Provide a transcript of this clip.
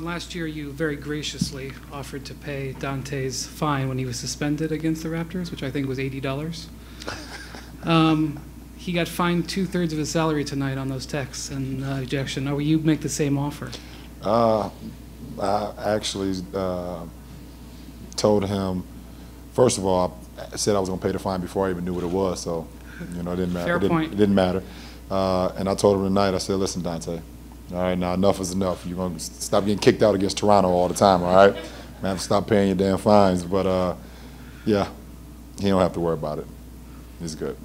Last year, you very graciously offered to pay Dahntay's fine when he was suspended against the Raptors, which I think was $80. Um, He got fined two-thirds of his salary tonight on those texts and uh, ejection. Or will you make the same offer? Uh, I actually uh, told him, first of all, I said I was going to pay the fine before I even knew what it was, so, you know, it didn't matter. Fair it didn't, point. It didn't matter. Uh, and I told him tonight, I said, listen, Dante, all right, now enough is enough. You're going to stop getting kicked out against Toronto all the time, all right? Man, stop paying your damn fines. But, uh, yeah, he don't have to worry about it. He's good.